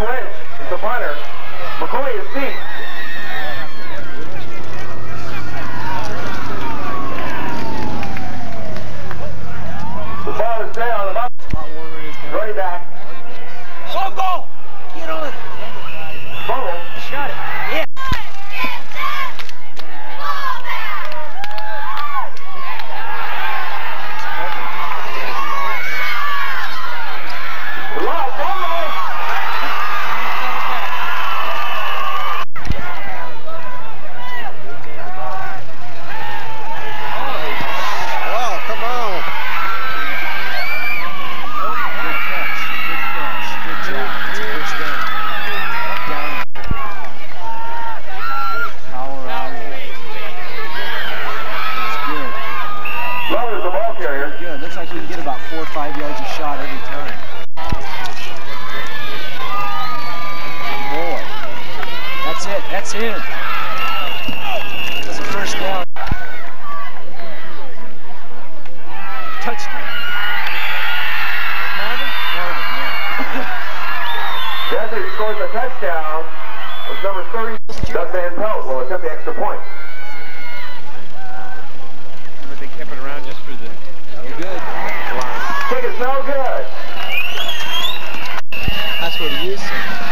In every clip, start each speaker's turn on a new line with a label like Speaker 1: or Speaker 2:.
Speaker 1: Lynch is the punter. McCoy is deep. scores a touchdown was number 30, Doug Van Pelt, will attempt the extra point.
Speaker 2: But they kept it around just for the
Speaker 3: no good line.
Speaker 1: Kick is no good.
Speaker 3: That's what he is.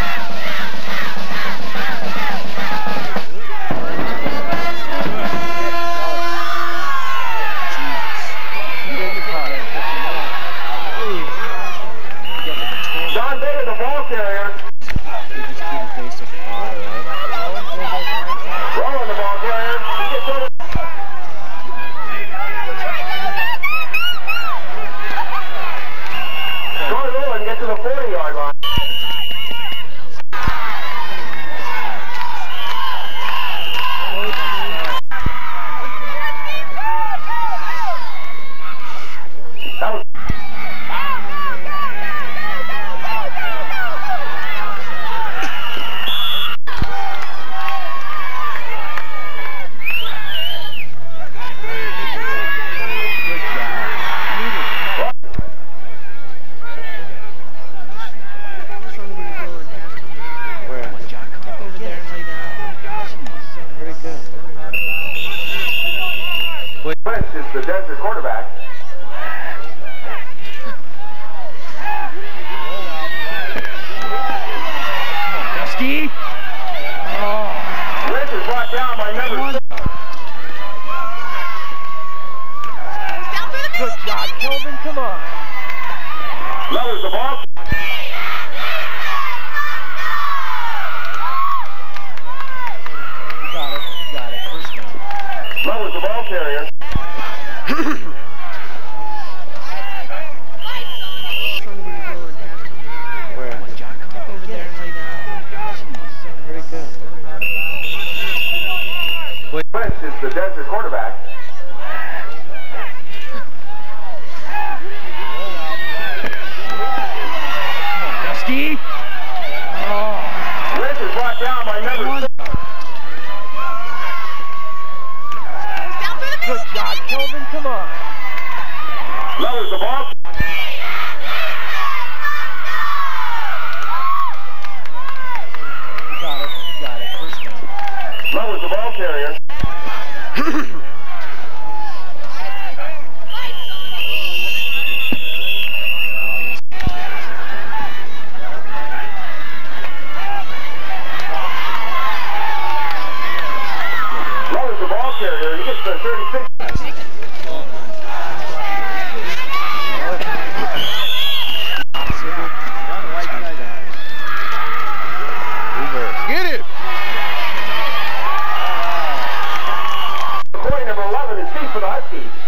Speaker 1: happy.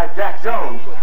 Speaker 1: 85, Jack Jones.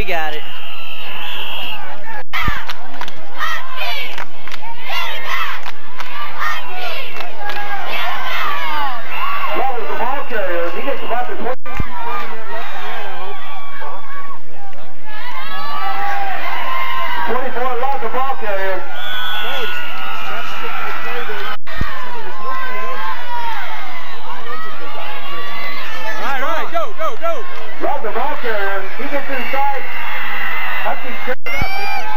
Speaker 3: We got it.
Speaker 4: We got it.
Speaker 1: Love is the ball carrier. He gets about the 20.
Speaker 3: Keep running that left and right, I hope.
Speaker 1: 24 Love, the ball carrier.
Speaker 3: Coach, Jeff sticking the play there. There's nobody runs it. Nobody runs it big iron. All right, all right, go, go, go.
Speaker 1: Love, the ball carrier. He gets inside. Husky's carried
Speaker 3: They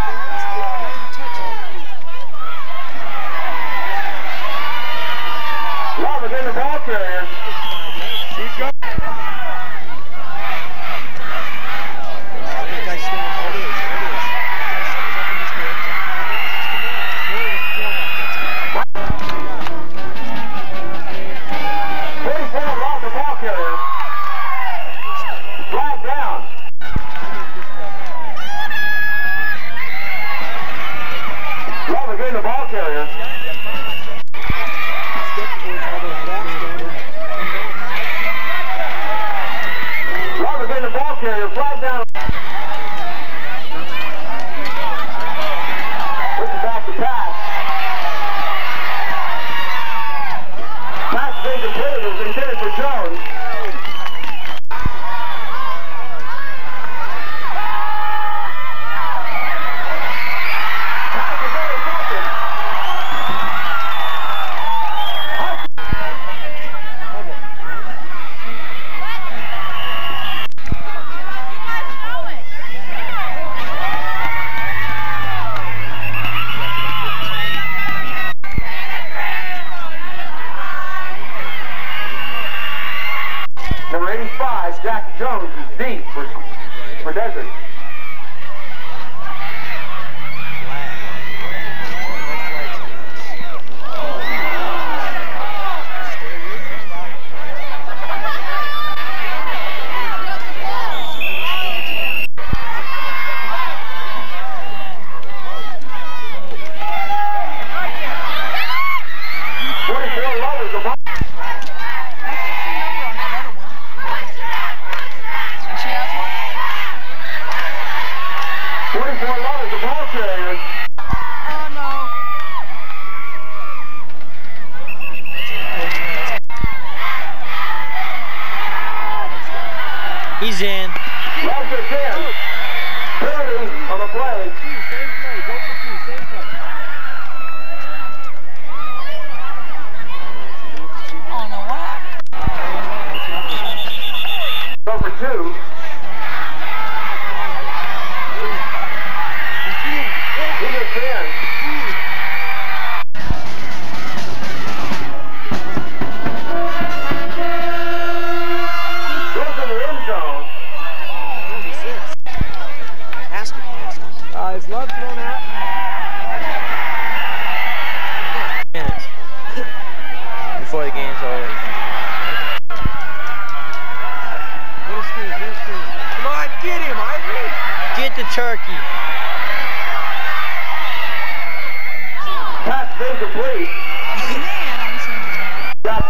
Speaker 1: in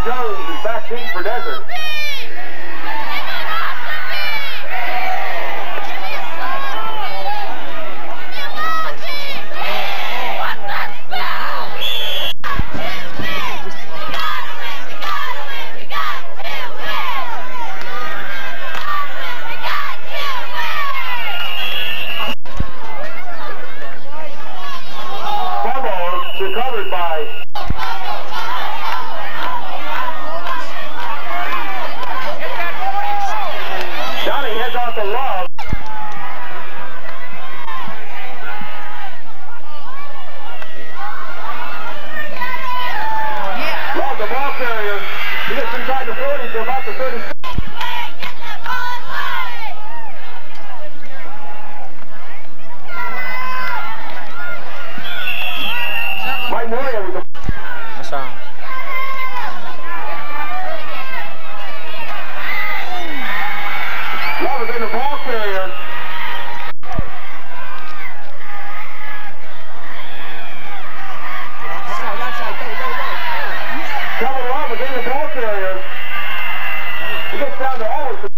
Speaker 1: Jones is back deep for Desert. to about the 30. Mike Moria with the... Carrier. Kevin Love is in the ball carrier.
Speaker 3: registrado
Speaker 2: é alto.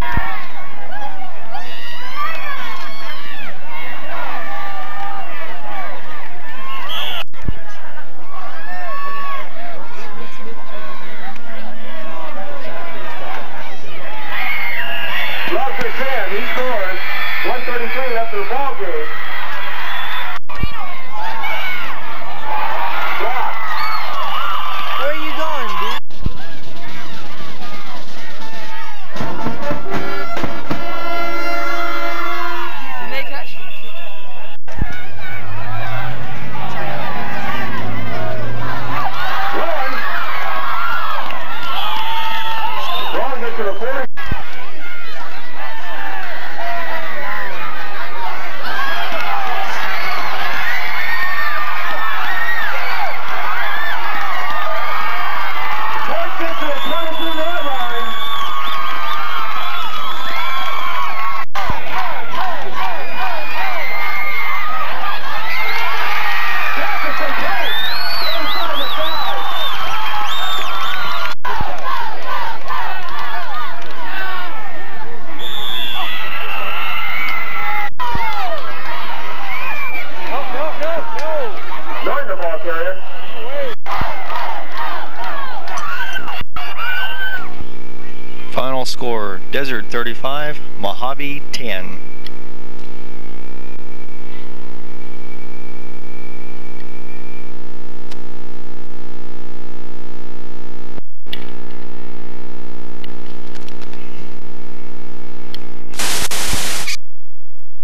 Speaker 2: Desert 35, Mojave 10.